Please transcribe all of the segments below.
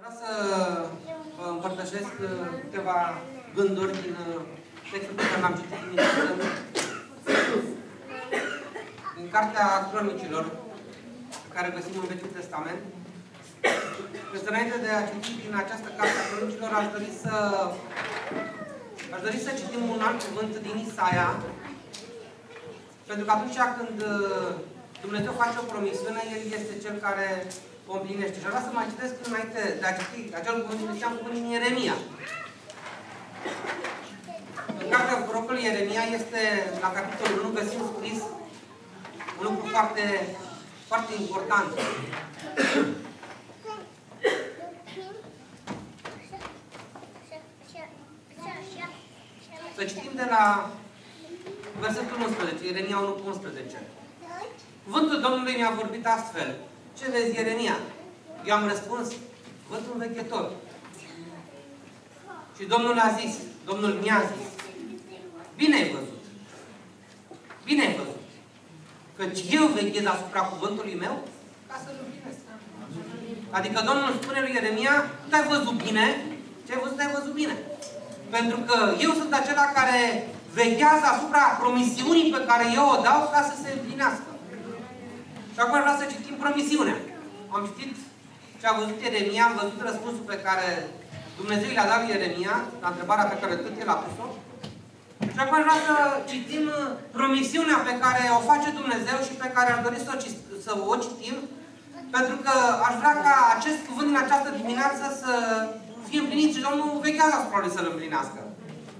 Vreau să vă împărtășesc uh, câteva gânduri din uh, textul pe care l-am citit dimineață din Cartea Cronicilor, pe care găsim în Vechiul Testament. Deci, înainte de a citi din această Carte a Cronicilor, aș dori să aș dori să citim un alt cuvânt din Isaia, pentru că atunci când uh, Dumnezeu face o promisiune, El este Cel care o împlinește. Și vreau să mai citesc înainte de a citi acel cuvânt, citeam cuvânt din Ieremia. În cartea prorocului Ieremia este, la capitolul 1, găsim scris un lucru foarte, foarte important. Să citim de la versetul 11, Ieremia 1 cu 11. Cuvântul Domnului mi-a vorbit astfel. Ce vezi, Ieremia? Eu am răspuns, văd un vechetor. Și Domnul a zis, Domnul mi-a zis, bine ai văzut. Bine ai văzut. Căci eu veghez asupra cuvântului meu ca să-l împlinesc. Adică Domnul spune lui Ieremia, tu ai văzut bine, ce ai văzut, ai văzut bine. Pentru că eu sunt acela care veghează asupra promisiunii pe care eu o dau ca să se împlinească. Și acum vreau să citim promisiunea. Am citit ce a văzut Ieremia, am văzut răspunsul pe care Dumnezeu i-a dat lui Ieremia, la întrebarea pe care tot el a pus-o. Și acum vreau să citim promisiunea pe care o face Dumnezeu și pe care ar dori să o, să o citim, pentru că aș vrea ca acest cuvânt în această dimineață să fie împlinit și Domnul veghează asupra lui să-l împlinească.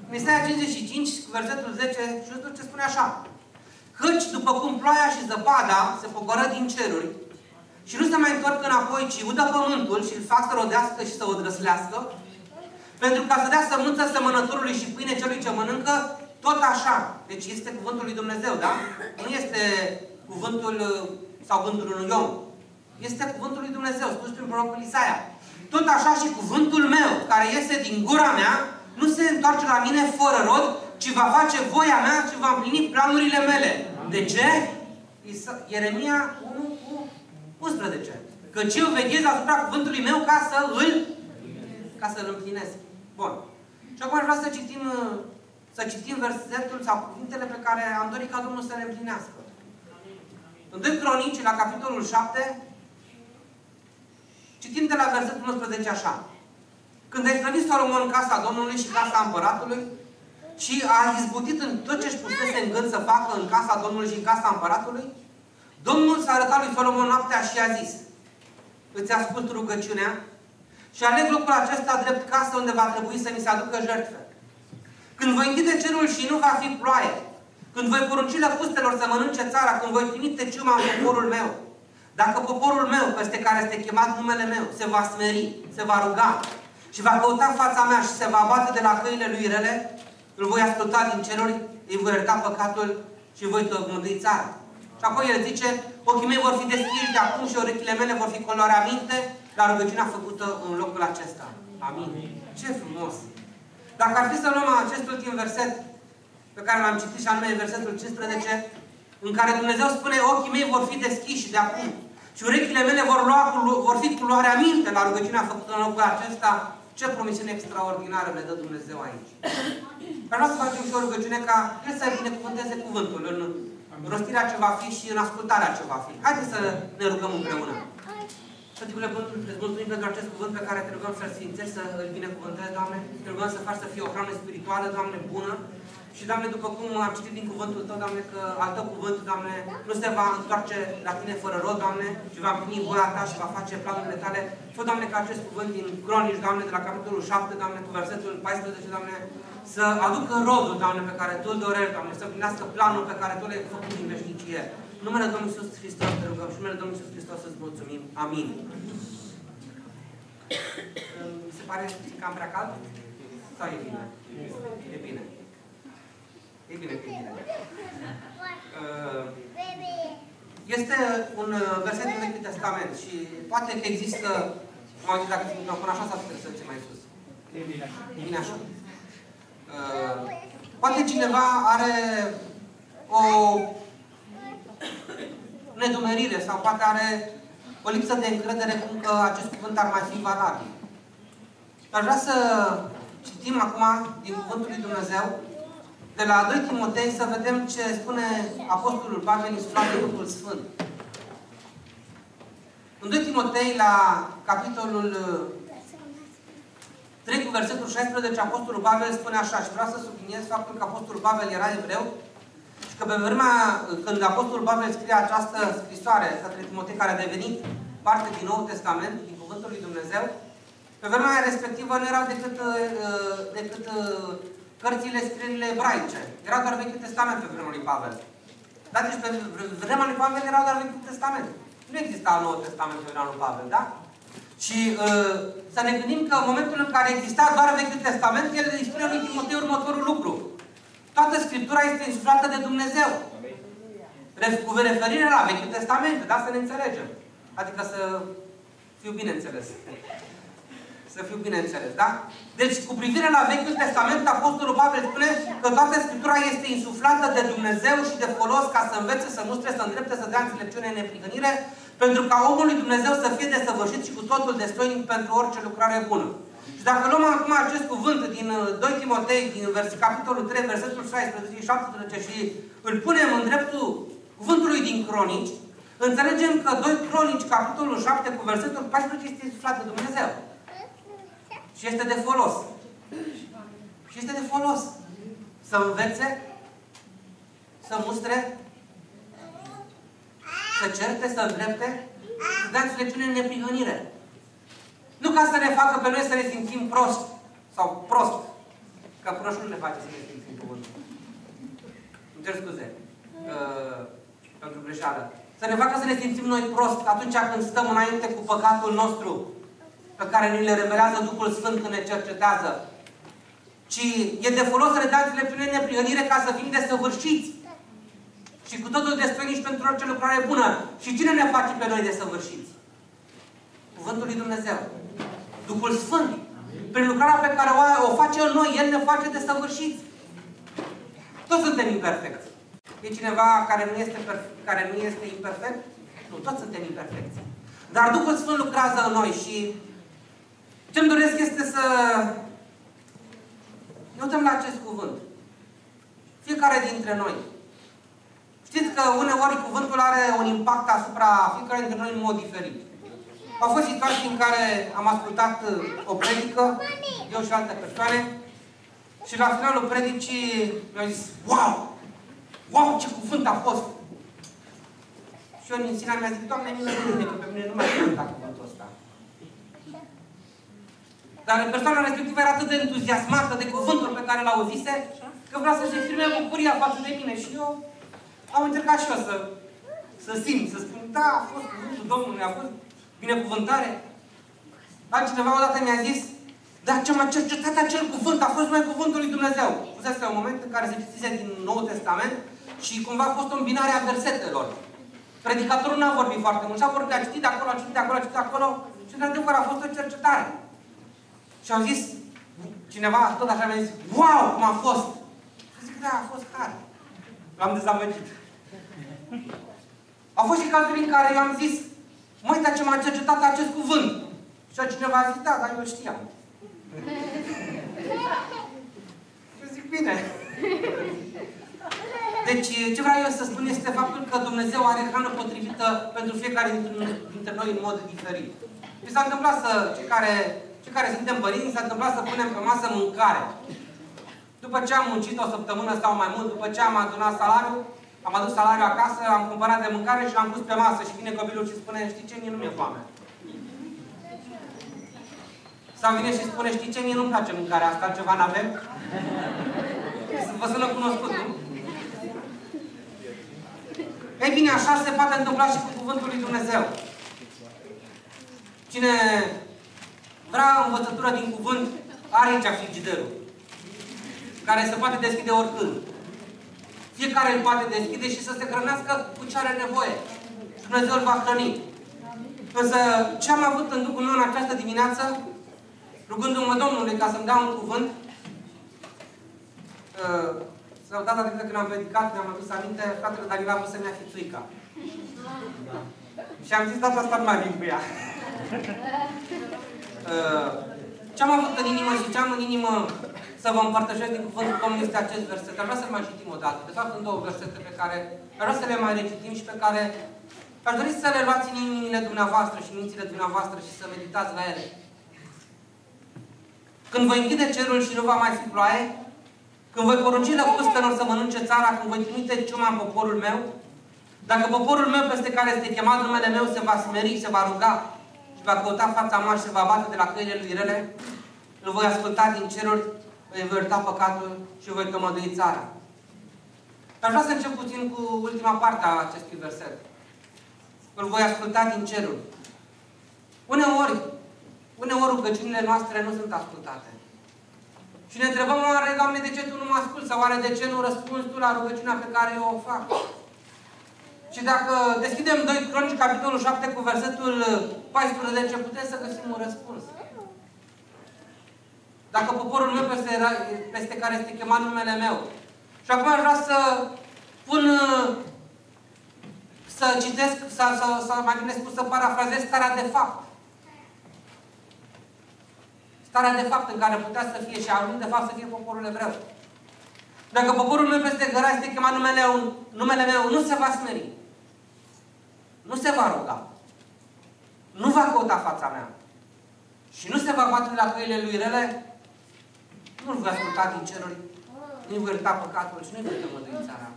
În Isaia 55, versetul 10, și ce spune așa. Căci după cum ploaia și zăpada se pogoră din ceruri și nu se mai întorc înapoi, ci udă pământul și îl fac să rodească și să o drăslească, pentru ca să dea sămânță semănătorului și pâine celui ce mănâncă, tot așa. Deci este cuvântul lui Dumnezeu, da? Nu este cuvântul sau gândul unui om. Este cuvântul lui Dumnezeu, spus prin prorocul Isaia. Tot așa și cuvântul meu, care iese din gura mea, nu se întoarce la mine fără rod, ci va face voia mea și va împlini planurile mele. De ce? Ieremia 1 cu 11. Căci eu veghez asupra cuvântului meu ca să îl ca să îl împlinesc. Bun. Și acum vreau să citim să citim versetul sau cuvintele pe care am dorit ca Domnul să le împlinească. În 2 Cronici, la capitolul 7, citim de la versetul 11 așa. Când a izbăvit Solomon casa Domnului și casa împăratului, și a izbutit în tot ce își pusese în gând să facă în casa Domnului și în casa împăratului, Domnul s-a arătat lui Solomon noaptea și a zis, îți ascult rugăciunea și aleg locul acesta drept casă unde va trebui să mi se aducă jertfe. Când voi închide cerul și nu va fi ploaie, când voi porunci lăpustelor să mănânce țara, când voi trimite ciuma în poporul meu, dacă poporul meu, peste care este chemat numele meu, se va smeri, se va ruga și va căuta fața mea și se va bate de la căile lui rele, îl voi asculta din ceruri, îi voi ierta păcatul și voi tăgmântui țara. Și apoi el zice, ochii mei vor fi deschiși de acum și urechile mele vor fi coloare aminte la rugăciunea făcută în locul acesta. Amin. Ce frumos! Dacă ar fi să luăm acest ultim verset pe care l-am citit și anume versetul 15, în care Dumnezeu spune, ochii mei vor fi deschiși de acum și urechile mele vor, lua, vor fi culoarea minte la rugăciunea făcută în locul acesta, ce promisiune extraordinară ne dă Dumnezeu aici. Vreau să facem și o rugăciune ca El să binecuvânteze cuvântul în rostirea ce va fi și în ascultarea ce va fi. Haideți să ne rugăm împreună. Sfântule Părinte, îți mulțumim pentru acest cuvânt pe care te rugăm să-l sfințești, să îl binecuvântezi, Doamne. Te rugăm să faci să fie o hrană spirituală, Doamne, bună. Și, Doamne, după cum am citit din cuvântul Tău, Doamne, că al Tău cuvânt, Doamne, nu se va întoarce la Tine fără rod, Doamne, ci va împlini voia Ta și va face planurile Tale. Fă, Doamne, ca acest cuvânt din Cronici, Doamne, de la capitolul 7, Doamne, cu versetul 14, Doamne, să aducă rodul, Doamne, pe care Tu îl dorești, Doamne, să împlinească planul pe care Tu l-ai făcut din veșnicie. Numele Domnului Iisus Hristos te rugăm și numele Domnului Iisus Hristos să-ți mulțumim. Amin. Mi se pare cam prea cald? Sau e bine? E bine. E bine, e bine. Este un verset din Vechiul Testament și poate că există, mă uit dacă sunt până așa sau trebuie să mai sus. E bine. E bine așa. Poate cineva are o nedumerire sau poate are o lipsă de încredere cum că acest cuvânt ar mai fi valabil. Aș vrea să citim acum din Cuvântul lui Dumnezeu, de la 2 Timotei, să vedem ce spune Apostolul Pavel insuflat de Duhul Sfânt. În 2 Timotei, la capitolul 3 cu versetul 16, Apostolul Pavel spune așa, și vreau să subliniez faptul că Apostolul Pavel era evreu și că pe vremea când Apostolul Pavel scrie această scrisoare către Timotei, care a devenit parte din Noul Testament, din Cuvântul lui Dumnezeu, pe vremea respectivă nu erau decât, uh, decât uh, cărțile, scrierile ebraice. Era doar Vechiul Testament pe vremea lui Pavel. Dar deci pe vremea lui Pavel era doar Vechiul Testament. Nu exista Noul Testament pe vremea lui Pavel, da? Și uh, să ne gândim că în momentul în care exista doar Vechiul Testament, el îi spune lui Timotei următorul lucru. Toată Scriptura este insuflată de Dumnezeu. Cu referire la Vechiul Testament, da? Să ne înțelegem. Adică să fiu bine înțeles. Să fiu bine înțeles, da? Deci, cu privire la Vechiul Testament, Apostolul Pavel spune că toată Scriptura este insuflată de Dumnezeu și de folos ca să învețe, să mustre, să îndrepte, să dea înțelepciune în neprihănire, pentru ca omul lui Dumnezeu să fie desăvârșit și cu totul destoinic pentru orice lucrare bună. Și dacă luăm acum acest cuvânt din 2 uh, Timotei, din vers, capitolul 3, versetul 16 și 17 și îl punem în dreptul cuvântului din Cronici, înțelegem că 2 Cronici, capitolul 7, cu versetul 14, este insuflat de Dumnezeu. Și este de folos. Și este de folos. Să învețe, să mustre, să certe, să îndrepte, să dea înțelepciune în neprihănire. Nu ca să ne facă pe noi să ne simțim prost sau prost. Că prost nu ne face să ne simțim cuvântul. Îmi cer scuze. Uh, pentru greșeală. Să ne facă să ne simțim noi prost atunci când stăm înainte cu păcatul nostru pe care ni le revelează Duhul Sfânt când ne cercetează. Ci e de folos să le dați lecțiune în neprihănire ca să fim desăvârșiți. Și cu totul nici pentru orice lucrare bună. Și cine ne face pe noi desăvârșiți? Cuvântul lui Dumnezeu. Duhul Sfânt. Prin lucrarea pe care o, o face în noi, El ne face desăvârșiți. Toți suntem imperfecți. E cineva care nu este, care nu este imperfect? Nu, toți suntem imperfecți. Dar Duhul Sfânt lucrează în noi și ce-mi doresc este să ne uităm la acest cuvânt. Fiecare dintre noi. Știți că uneori cuvântul are un impact asupra fiecare dintre noi în mod diferit. Au fost situații în care am ascultat o predică, eu și alte persoane, și la finalul predicii mi-au zis, wow! Wow, ce cuvânt a fost! Și eu în sinea mi-a zis, Doamne, mine nu că pe mine nu mai a cuvântul ăsta. Dar persoana respectivă era atât de entuziasmată de cuvântul pe care l-auzise, că vrea să-și exprime bucuria față de mine. Și eu am încercat și eu să, să simt, să spun, da, a fost cuvântul Domnului, a fost binecuvântare. Altcineva odată mi-a zis, dar ce m-a cercetat acel cuvânt, a fost mai cuvântul lui Dumnezeu. Fusese un moment în care se citise din Noul Testament și cumva a fost o îmbinare a versetelor. Predicatorul n-a vorbit foarte mult, și a vorbit, a citit de acolo, a citit de acolo, a citit de acolo și într-adevăr a fost o cercetare. Și am zis, cineva tot așa mi-a zis, wow, cum a fost! Și zic, da, a fost har. L-am dezamăgit. Au fost și cazuri în care eu am zis, măi, dar ce m-a cercetat acest cuvânt? Și cineva a zis, da, dar eu știam. și zic, bine. Deci, ce vreau eu să spun este faptul că Dumnezeu are hrană potrivită pentru fiecare dintre noi în mod diferit. Mi s-a întâmplat să, cei care cei care suntem părinți, s-a întâmplat să punem pe masă mâncare. După ce am muncit o săptămână sau mai mult, după ce am adunat salariul, am adus salariul acasă, am cumpărat de mâncare și l-am pus pe masă și vine copilul și spune, știi ce, mie nu mi-e foame. Sau vine și spune, știi ce, mie nu-mi place mâncarea asta, ceva n-avem? Vă sună cunoscut, nu? Ei bine, așa se poate întâmpla și cu Cuvântul lui Dumnezeu. Cine vrea învățătură din cuvânt, are aici frigiderul. Care se poate deschide oricând. Fiecare îl poate deschide și să se hrănească cu ce are nevoie. Și Dumnezeu îl va hrăni. Însă, ce am avut în Duhul meu în această dimineață, rugându-mă Domnului ca să-mi dea un cuvânt, uh, sau data trecută când am predicat, mi-am adus aminte, fratele Daniel a vrut să-mi ia fițuica. Da. Și am zis, data asta nu mai vin cu ea. ce am avut în inimă și ce am în inimă să vă împărtășesc din Cuvântul Domnului este acest verset. Am vrea să-l mai citim o dată. De fapt, sunt două versete pe care aș vrea să le mai recitim și pe care aș dori să le luați în inimile dumneavoastră și în mințile dumneavoastră și să meditați la ele. Când voi închide cerul și nu va mai fi ploaie, când voi porunci lăcustelor să mănânce țara, când voi trimite ciuma în poporul meu, dacă poporul meu peste care este chemat numele meu se va smeri, se va ruga și va căuta fața mea și se va bate de la căile lui rele, îl voi asculta din ceruri, îi voi ierta păcatul și voi tămădui țara. Aș vrea să încep puțin cu ultima parte a acestui verset. Îl voi asculta din ceruri. Uneori, uneori rugăciunile noastre nu sunt ascultate. Și ne întrebăm, oare, Doamne, de ce Tu nu mă asculți? Sau oare de ce nu răspunzi Tu la rugăciunea pe care eu o fac? Și dacă deschidem 2 Cronici, capitolul 7, cu versetul 14, putem să găsim un răspuns. Dacă poporul meu peste, peste care este chemat numele meu. Și acum aș vrea să pun, să citesc, să, să, să mai bine spus, să parafrazez starea de fapt. Starea de fapt în care putea să fie și a de fapt să fie poporul evreu. Dacă poporul meu peste care este chemat numele, numele meu, nu se va smeri. Nu se va ruga. Nu va căuta fața mea. Și nu se va bate la căile lui rele, nu-l voi asculta din ceruri, nu-i voi ierta păcatul și nu-i voi tămădui țara.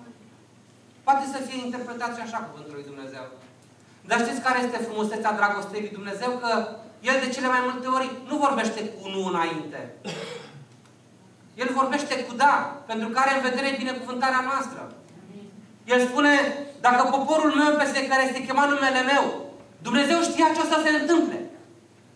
Poate să fie interpretat și așa cuvântul lui Dumnezeu. Dar știți care este frumusețea dragostei lui Dumnezeu? Că El de cele mai multe ori nu vorbește cu nu înainte. El vorbește cu da, pentru că are în vedere binecuvântarea noastră. El spune, dacă poporul meu peste care este chemat numele meu, Dumnezeu știa ce o să se întâmple.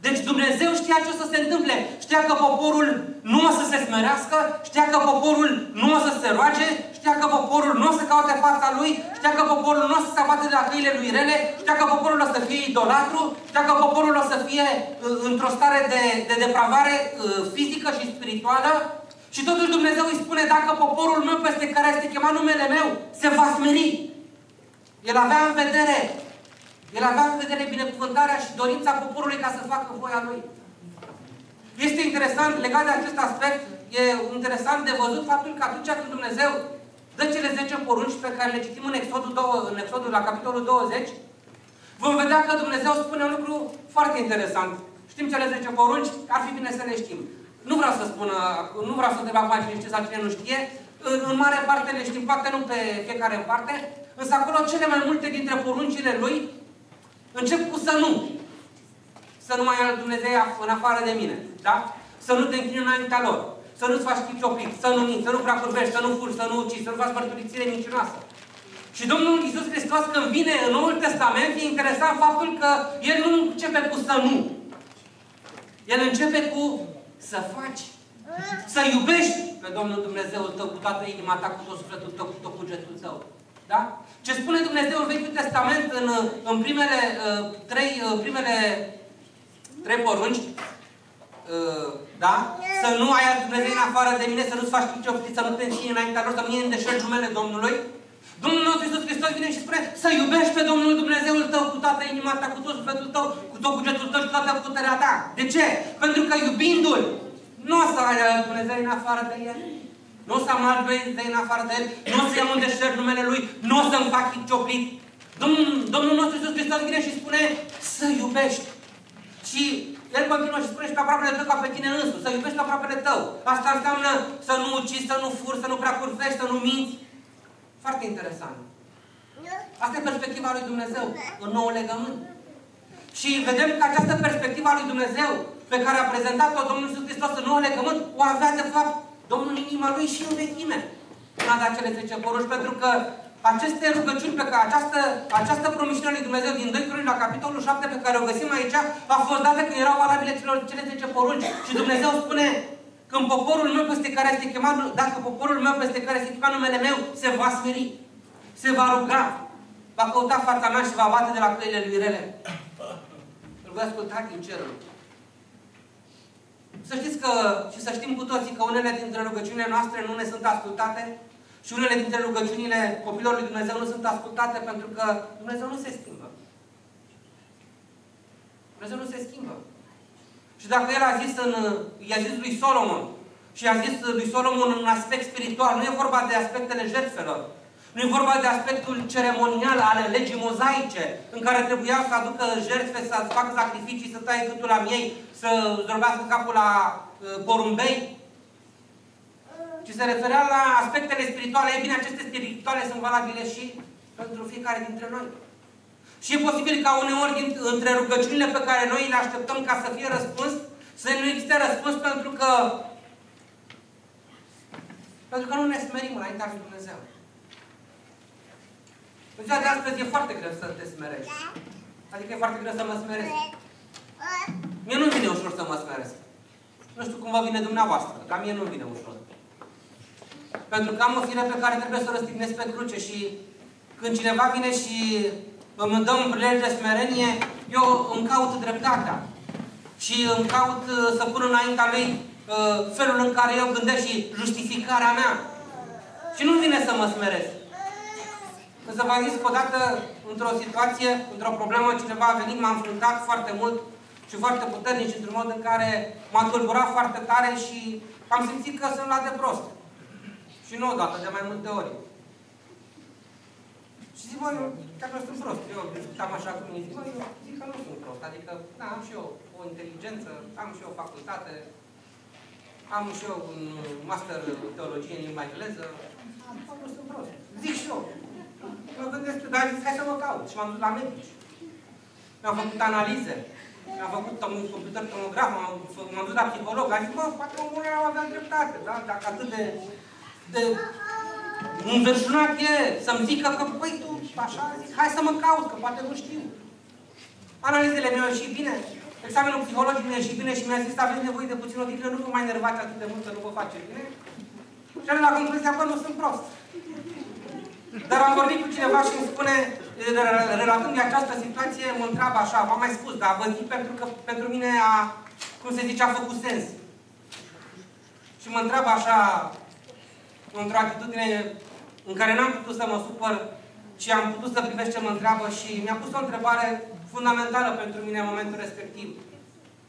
Deci Dumnezeu știa ce o să se întâmple. Știa că poporul nu o să se smerească, știa că poporul nu o să se roage, știa că poporul nu o să caute fața lui, știa că poporul nu o să se abate de la căile lui rele, știa că poporul o să fie idolatru, știa că poporul o să fie uh, într-o stare de, de depravare uh, fizică și spirituală. Și totuși Dumnezeu îi spune, dacă poporul meu peste care este chemat numele meu se va smeri. El avea în vedere el avea în vedere binecuvântarea și dorința poporului ca să facă voia lui. Este interesant, legat de acest aspect, e interesant de văzut faptul că atunci când Dumnezeu dă cele 10 porunci pe care le citim în Exodul, 2, în Exodul la capitolul 20, vom vedea că Dumnezeu spune un lucru foarte interesant. Știm cele 10 porunci, ar fi bine să le știm. Nu vreau să spun, nu vreau să întreb acum cine știe sau cine nu știe, în, în mare parte le știm, poate nu pe fiecare în parte, însă acolo cele mai multe dintre poruncile lui Încep cu să nu. Să nu mai ai Dumnezeu în afară de mine. Da? Să nu te închini înaintea lor. Să nu-ți faci chiciopit, să nu minți, să nu prea curvești, să nu furi, să nu ucizi, să nu faci mărturisire mincinoasă. Și Domnul Iisus Hristos când vine în Noul Testament, e interesant faptul că El nu începe cu să nu. El începe cu să faci. Să iubești pe Domnul Dumnezeu tău cu toată inima ta, cu tot sufletul tău, cu tot cugetul tău. Da? Ce spune Dumnezeu în Vechiul Testament, în, în primele, uh, trei, uh, primele trei porunci, uh, da? Să nu ai alt Dumnezeu în afară de mine, să nu-ți faci nicio să nu te înșini înaintea lor, să nu iei îndeșeli numele Domnului. Domnul nostru Iisus Hristos vine și spune să iubești pe Domnul Dumnezeul tău cu toată inima ta, cu tot sufletul tău, cu tot cugetul tău și cu toată puterea ta. De ce? Pentru că iubindu-L, nu o să ai alt Dumnezeu în afară de El. Nu o să am alt de în afară de El, nu o să iau un deșert numele Lui, nu o să-mi fac cioplit. Domnul, Domnul nostru Iisus Hristos vine și spune să iubești. Și El continuă și spune și pe aproapele tău ca pe tine însuți, să iubești pe aproapele tău. Asta înseamnă să nu ucizi, să nu furi, să nu prea curvești, să nu minți. Foarte interesant. Asta e perspectiva lui Dumnezeu în nou legământ. Și vedem că această perspectivă a lui Dumnezeu pe care a prezentat-o Domnul Iisus Hristos în nou legământ, o avea de fapt Domnul în inima lui și în vechime. Una de acele 10 porunci, pentru că aceste rugăciuni pe care această, această promisiune lui Dumnezeu din 2 Cronici la capitolul 7 pe care o găsim aici, a fost dată când erau valabile celor, cele 10 porunci. Și Dumnezeu spune, când poporul meu peste care este chemat, dacă poporul meu peste care este chemat numele meu, se va smeri, se va ruga, va căuta fața mea și va bate de la căile lui rele. Îl voi asculta din cerul. Să știți că, și să știm cu toții că unele dintre rugăciunile noastre nu ne sunt ascultate și unele dintre rugăciunile copilor lui Dumnezeu nu sunt ascultate pentru că Dumnezeu nu se schimbă. Dumnezeu nu se schimbă. Și dacă el a zis în, i-a zis lui Solomon, și a zis lui Solomon în aspect spiritual, nu e vorba de aspectele jertfelor, nu e vorba de aspectul ceremonial ale legii mozaice, în care trebuia să aducă jertfe, să facă sacrificii, să taie gâtul la miei, să zdrobească capul la uh, porumbei, ci se referea la aspectele spirituale. E bine, aceste spirituale sunt valabile și pentru fiecare dintre noi. Și e posibil ca uneori între rugăciunile pe care noi le așteptăm ca să fie răspuns, să nu existe răspuns pentru că pentru că nu ne smerim înaintea lui Dumnezeu. În ziua de astăzi e foarte greu să te smerești. Adică e foarte greu să mă smeresc. Mie nu vine ușor să mă smeresc. Nu știu cum vă vine dumneavoastră, dar mie nu vine ușor. Pentru că am o fire pe care trebuie să o răstignesc pe cruce și când cineva vine și îmi dă un prilej de smerenie, eu îmi caut dreptatea. Și îmi caut uh, să pun înaintea lui uh, felul în care eu gândesc și justificarea mea. Și nu vine să mă smeresc. Să vă zis că odată, într-o situație, într-o problemă, cineva a venit, m-a înfruntat foarte mult și foarte puternic, într-un mod în care m-a tulburat foarte tare și am simțit că sunt la de prost. Și nu odată, de mai multe ori. Și zic, bă, eu chiar nu sunt prost. Eu discutam așa cu mine, zic, bă, eu zic că nu sunt prost. Adică, da, am și eu o inteligență, am și eu o facultate, am și eu un master teologie în limba engleză, nu sunt prost. Zic și eu. Mă gândesc, dar zic, hai să mă caut. Și m-am dus la medici. Mi-am făcut analize. Mi-am făcut un computer tomograf, m-am dus la psiholog. Am zis, bă, poate omul ăla avea dreptate, da? Dacă atât de, de înverșunat e să-mi zică că, păi, tu, așa, zic, hai să mă caut, că poate nu știu. Analizele mi-au ieșit bine. Examenul psihologic mi-a ieșit bine și mi-a zis, aveți nevoie de puțin odihnă, nu vă mai nervați atât de mult, că nu vă face bine. Și am la concluzia, bă, nu sunt prost. Dar am vorbit cu cineva și îmi spune, relatând de această situație, mă întreabă așa, v-am mai spus, dar vă zic pentru că pentru mine a, cum se zice, a făcut sens. Și mă întreabă așa, într-o atitudine în care n-am putut să mă supăr, ci am putut să privesc ce mă întreabă și mi-a pus o întrebare fundamentală pentru mine în momentul respectiv.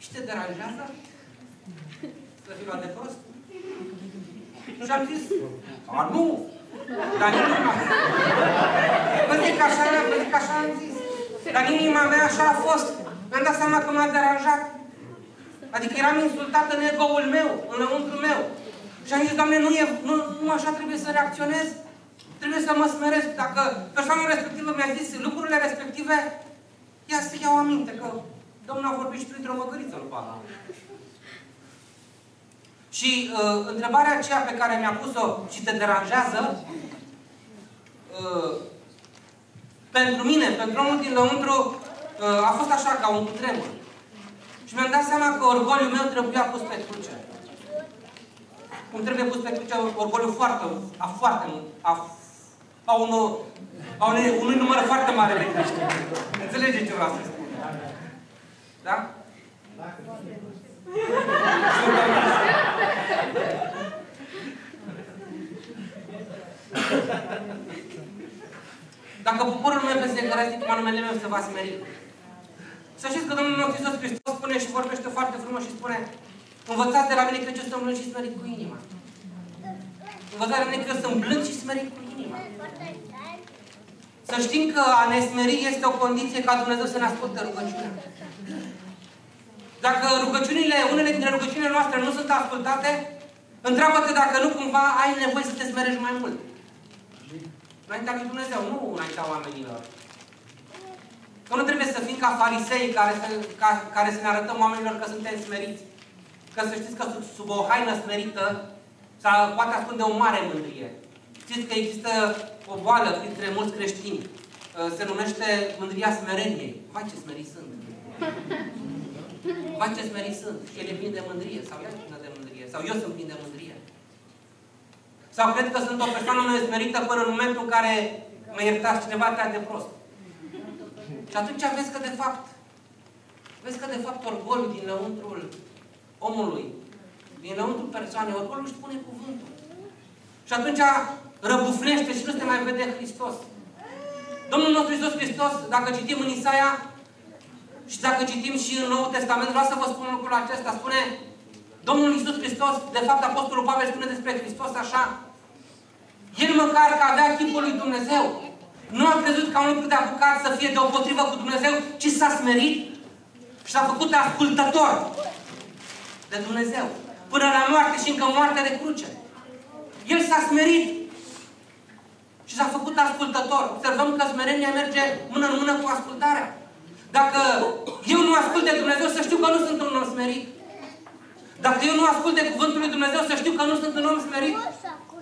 Și te deranjează? Să fiu la de prost? Și am zis, a, nu! Dar inima... Vă zic așa, vă zic așa am zis. Dar inima mea așa a fost. Mi-am dat seama că m-a deranjat. Adică eram insultat în ego-ul meu, înăuntru meu. Și am zis, Doamne, nu, e, nu, nu așa trebuie să reacționez. Trebuie să mă smeresc. Dacă persoana respectivă mi-a zis lucrurile respective, ia să iau aminte că Domnul a vorbit și printr-o măgăriță în pana. Și uh, întrebarea aceea pe care mi-a pus-o și te deranjează, uh, pentru mine, pentru omul din lăuntru, uh, a fost așa ca un cutremur. Și mi-am dat seama că orgoliul meu trebuia pus pe cruce. Cum trebuie pus pe cruce orgoliul foarte, a foarte mult, a, a, unul, a unui, unui număr foarte mare de creștini. Înțelegeți ce vreau să spun? Da? Dacă poporul meu pe secărească cum numele meu se va smeri. Să știți că Domnul nostru Iisus Hristos spune și vorbește foarte frumos și spune Învățați de la mine că ce sunt blând și smerit cu inima. Învățați de la mine că sunt blând și smerit cu inima. Să știm că a ne smeri este o condiție ca Dumnezeu să ne asculte rugăciunea. Dacă rugăciunile, unele dintre rugăciunile noastre nu sunt ascultate, întreabă-te dacă nu cumva ai nevoie să te smerești mai mult. Înaintea lui Dumnezeu, nu înaintea oamenilor. Că nu trebuie să fim ca farisei care să, ca, care să ne arătăm oamenilor că suntem smeriți. Că să știți că sub, sub o haină smerită sau poate ascunde o mare mândrie. Știți că există o boală printre mulți creștini. Se numește mândria smereniei. Vai ce smeriți sunt! Vai ce smerit sunt. Și ele plin de mândrie. Sau ea plină de mândrie. Sau eu sunt plin de mândrie. Sau cred că sunt o persoană nesmerită până în momentul în care mă iertați cineva te de prost. Și atunci vezi că de fapt, vezi că de fapt orgolul din lăuntrul omului, din lăuntrul persoanei, orgolul își spune cuvântul. Și atunci răbufnește și nu se mai vede Hristos. Domnul nostru Iisus Hristos, dacă citim în Isaia, Și dacă citim și în Noul Testament, vreau să vă spun lucrul acesta. Spune Domnul Iisus Hristos, de fapt Apostolul Pavel spune despre Hristos așa. El măcar că avea chipul lui Dumnezeu. Nu a crezut ca un lucru de apucat să fie deopotrivă cu Dumnezeu, ci s-a smerit și s-a făcut ascultător de Dumnezeu. Până la moarte și încă moarte de cruce. El s-a smerit și s-a făcut ascultător. Observăm că smerenia merge mână în mână cu ascultarea. Dacă eu nu ascult de Dumnezeu, să știu că nu sunt un om smerit. Dacă eu nu ascult de Cuvântul lui Dumnezeu, să știu că nu sunt un om smerit.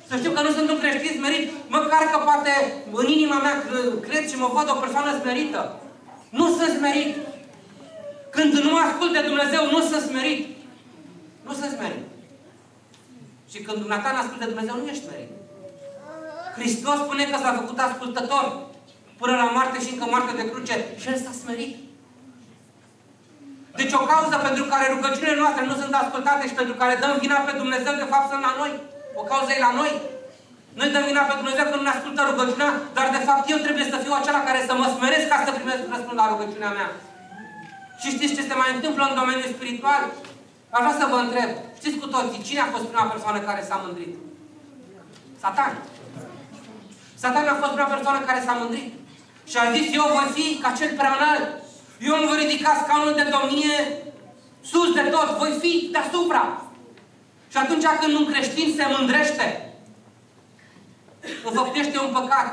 Să știu că nu sunt un creștin smerit, măcar că poate în inima mea cred și mă văd o persoană smerită. Nu sunt smerit. Când nu ascult de Dumnezeu, nu sunt smerit. Nu sunt smerit. Și când dumneata nu ascult de Dumnezeu, nu ești smerit. Hristos spune că s-a făcut ascultător până la moarte și încă moarte de cruce și El s-a smerit. Deci o cauză pentru care rugăciunile noastre nu sunt ascultate și pentru care dăm vina pe Dumnezeu, de fapt sunt la noi. O cauză e la noi. Noi dăm vina pe Dumnezeu că nu ne ascultă rugăciunea, dar de fapt eu trebuie să fiu acela care să mă smeresc ca să primesc răspuns la rugăciunea mea. Și știți ce se mai întâmplă în domeniul spiritual? Aș vrea să vă întreb. Știți cu toții, cine a fost prima persoană care s-a mândrit? Satan. Satan a fost prima persoană care s-a mândrit. Și a zis, eu voi fi ca cel prea înalt. Eu nu voi ridica scaunul de domnie sus de tot. Voi fi deasupra. Și atunci când un creștin se mândrește, înfăptește un păcat,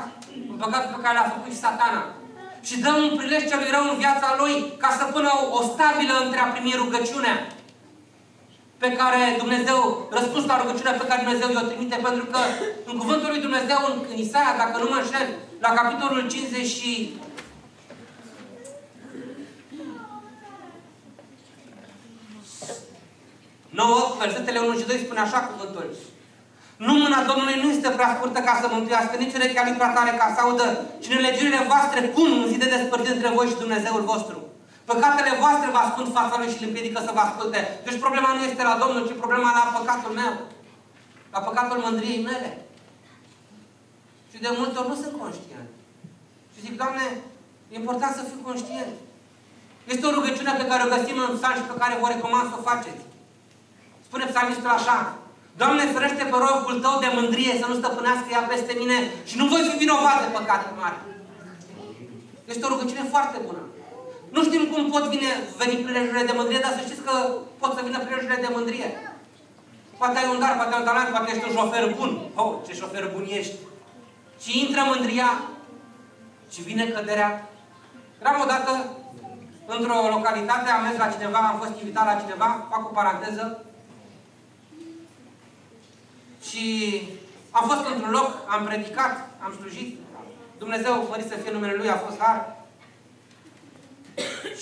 un păcat pe care l-a făcut și satana, și dă un prilej celui rău în viața lui ca să pună o, o stabilă între a primi rugăciunea pe care Dumnezeu, răspuns la rugăciunea pe care Dumnezeu i-o trimite, pentru că în Cuvântul lui Dumnezeu, în, în Isaia, dacă nu mă înșel, la capitolul 50 și 9, versetele 1 și 2 spune așa cuvântul. Nu mâna Domnului nu este prea scurtă ca să mântuiască, nici urechea lui prea tare ca să audă și în legiunile voastre cum un zi de despărțit între voi și Dumnezeul vostru. Păcatele voastre vă ascund fața lui și îl împiedică să vă asculte. Deci problema nu este la Domnul, ci problema la păcatul meu. La păcatul mândriei mele. Și de multe ori nu sunt conștient. Și zic, Doamne, e important să fiu conștient. Este o rugăciune pe care o găsim în psalm și pe care vă recomand să o faceți. Spune psalmistul așa, Doamne, ferește pe rogul Tău de mândrie să nu stăpânească ea peste mine și nu voi fi vinovat de păcate mari. Este o rugăciune foarte bună. Nu știm cum pot vine, veni prilejurile de mândrie, dar să știți că pot să vină prilejurile de mândrie. Poate ai un dar, poate ai un talent, poate ești un șofer bun. Oh, ce șofer bun ești! Și intră mândria și vine căderea. Eram odată într-o localitate, am mers la cineva, am fost invitat la cineva, fac o paranteză, și am fost într-un loc, am predicat, am slujit. Dumnezeu, mărit să fie numele Lui, a fost har.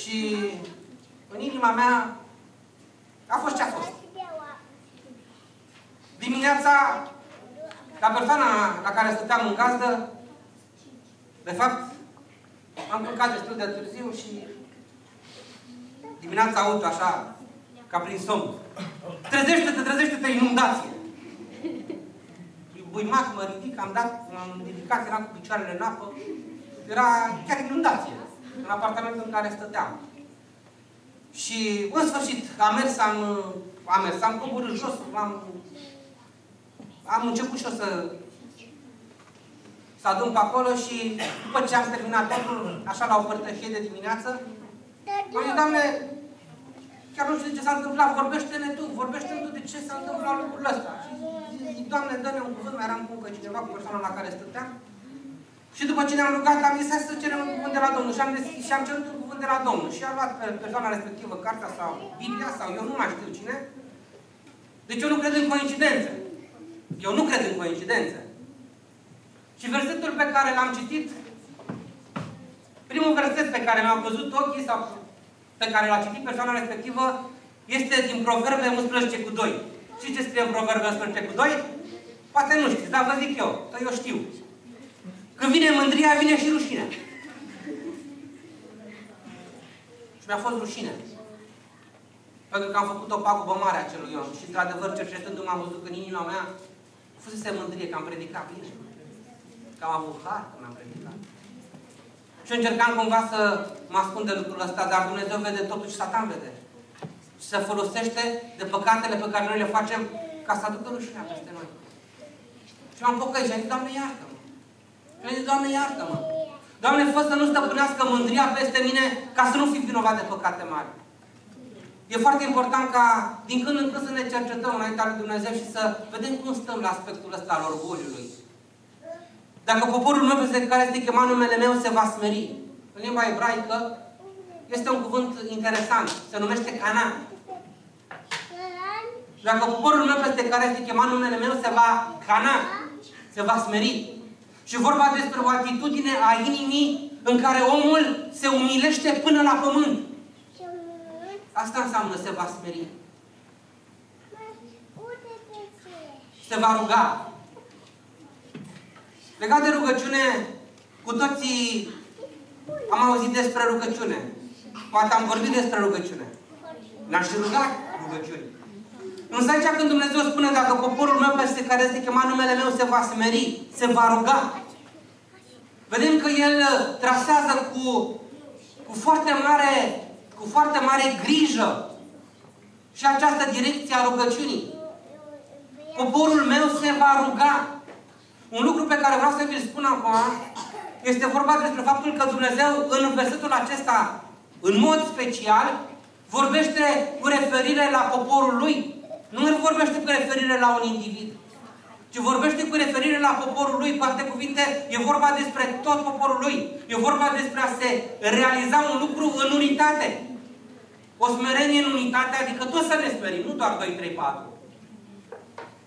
Și în inima mea a fost ce a fost. Dimineața, la persoana la care stăteam în gazdă, de fapt, am culcat destul de târziu și dimineața aud așa, ca prin somn. Trezește-te, trezește-te, inundație buimac, mă ridic, am dat, m-am ridicat, eram cu picioarele în apă. Era chiar inundație în apartamentul în care stăteam. Și, în sfârșit, am mers, am, am mers, am coborât jos, am, am început și eu să să adun pe acolo și după ce am terminat totul, așa la o părtășie de dimineață, am zis, Doamne, chiar nu știu de ce s-a întâmplat, vorbește-ne Tu, vorbește-ne Tu de ce s-a întâmplat lucrul ăsta. Și zic, Doamne, dă-ne un cuvânt, mai eram cu încă cineva, cu persoana la care stăteam. Și după ce ne-am rugat, am zis, hai să cerem un cuvânt de la Domnul. Și am, deschis, și am cerut un cuvânt de la Domnul. Și a luat pe persoana respectivă cartea sau Biblia sau eu nu mai știu cine. Deci eu nu cred în coincidențe. Eu nu cred în coincidențe. Și versetul pe care l-am citit, primul verset pe care mi-au căzut ochii sau pe care l-a citit persoana respectivă, este din Proverbe 11 cu 2. Și ce scrie în Proverbe 11 cu 2? Poate nu știți, dar vă zic eu, că eu știu. Când vine mândria, vine și rușinea. Și mi-a fost rușine. Pentru că am făcut o pagubă mare acelui om. Și într-adevăr, cercetându-mă, am văzut că în inima mea fusese mândrie că am predicat bine. Că am avut har când am predicat. Și încercam cumva să mă ascund de lucrul ăsta, dar Dumnezeu vede totuși Satan vede. Și se folosește de păcatele pe care noi le facem ca să aducă rușinea peste noi. Și m-am pocăit și am zis, Doamne, iartă-mă. Și am zis, Doamne, iartă-mă. Doamne, fă să nu stăpânească mândria peste mine ca să nu fiu vinovat de păcate mari. E foarte important ca din când în când să ne cercetăm înaintea lui Dumnezeu și să vedem cum stăm la aspectul ăsta al orgoliului. Dacă poporul meu peste care este chemat numele meu se va smeri. În limba ebraică este un cuvânt interesant. Se numește Canaan. Dacă poporul meu peste care este chemat numele meu se va cana, se va smeri. Și vorba despre o atitudine a inimii în care omul se umilește până la pământ. Asta înseamnă se va smeri. Se va ruga. Legat de rugăciune, cu toții am auzit despre rugăciune. Poate am vorbit despre rugăciune. N-aș ruga rugăciune. Însă aici când Dumnezeu spune, dacă poporul meu peste care este chemat numele meu se va smeri, se va ruga, vedem că El trasează cu, cu, foarte mare, cu foarte mare grijă și această direcție a rugăciunii. Poporul meu se va ruga. Un lucru pe care vreau să vi-l spun acum este vorba despre faptul că Dumnezeu în versetul acesta, în mod special, vorbește cu referire la poporul lui. Nu vorbește cu referire la un individ, ci vorbește cu referire la poporul lui. Cu alte cuvinte, e vorba despre tot poporul lui. E vorba despre a se realiza un lucru în unitate. O smerenie în unitate, adică tot să ne smerim, nu doar 2, 3, 4.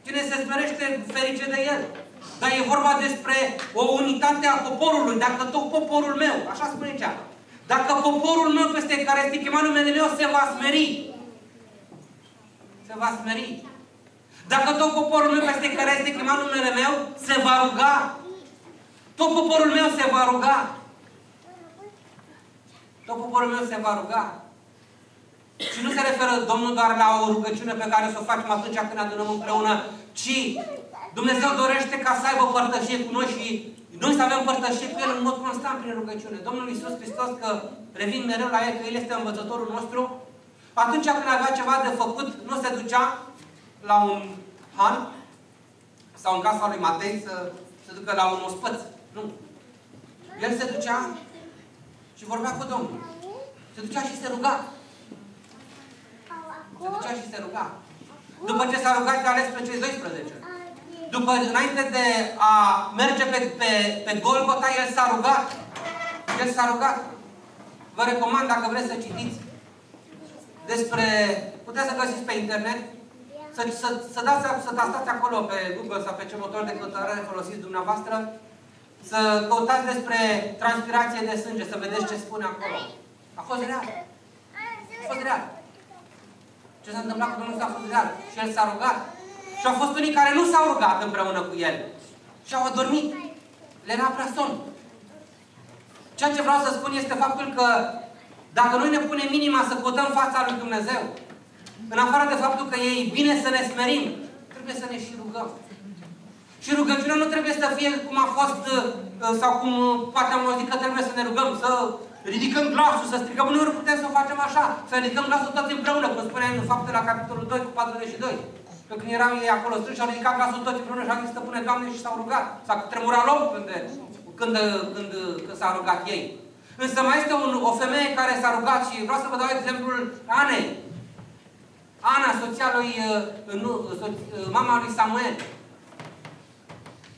Cine se smerește, ferice de el. Dar e vorba despre o unitate a poporului. Dacă tot poporul meu, așa spune cea, dacă poporul meu peste care este chemat numele meu se va smeri, se va smeri. Dacă tot poporul meu peste care este chemat numele meu se va ruga, tot poporul meu se va ruga. Tot poporul meu se va ruga. Și nu se referă Domnul doar la o rugăciune pe care să o facem atunci când adunăm împreună, ci Dumnezeu dorește ca să aibă părtășie cu noi și noi să avem părtășie cu El în mod constant prin rugăciune. Domnul Iisus Hristos, că revin mereu la El, că El este învățătorul nostru, atunci când avea ceva de făcut, nu se ducea la un han sau în casa lui Matei să se ducă la un ospăț. Nu. El se ducea și vorbea cu Domnul. Se ducea și se ruga. Se ducea și se ruga. După ce s-a rugat, a ales pe cei 12. După, înainte de a merge pe, pe, pe Golgota, el s-a rugat. El s-a rugat. Vă recomand, dacă vreți să citiți, despre, puteți să găsiți pe internet, să, să, să, dați, să tastați acolo pe Google sau pe ce motor de căutare folosiți dumneavoastră, să căutați despre transpirație de sânge, să vedeți ce spune acolo. A fost real. A fost real. Ce s-a întâmplat cu Domnul a fost real. Și El s-a rugat. Și au fost unii care nu s-au rugat împreună cu El. Și au adormit. Le era prea somn. Ceea ce vreau să spun este faptul că dacă noi ne punem inima să căutăm fața lui Dumnezeu, în afară de faptul că e bine să ne smerim, trebuie să ne și rugăm. Și rugăciunea nu trebuie să fie cum a fost, uh, sau cum uh, poate am auzit că trebuie să ne rugăm, să ridicăm glasul, să strigăm. Nu putem să o facem așa, să ridicăm glasul toți împreună, cum spunea în faptul la capitolul 2 cu 42. Că când eram ei acolo strâns și au ridicat glasul toți împreună și au zis, stăpâne, Doamne, și s-au rugat. S-a tremurat loc când, când, când, când s-au rugat ei. Însă mai este un, o femeie care s-a rugat și vreau să vă dau exemplul Anei. Ana, soția lui, uh, nu, soț, uh, mama lui Samuel.